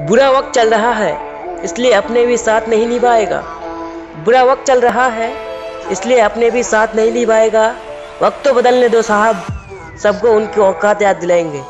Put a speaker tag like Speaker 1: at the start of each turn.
Speaker 1: बुरा वक्त चल रहा है, इसलिए अपने भी साथ नहीं निभाएगा। बुरा वक्त चल रहा है, इसलिए अपने भी साथ नहीं निभाएगा। वक्त तो बदलने दो साहब, सबको उनकी औकात याद दिलाएँगे।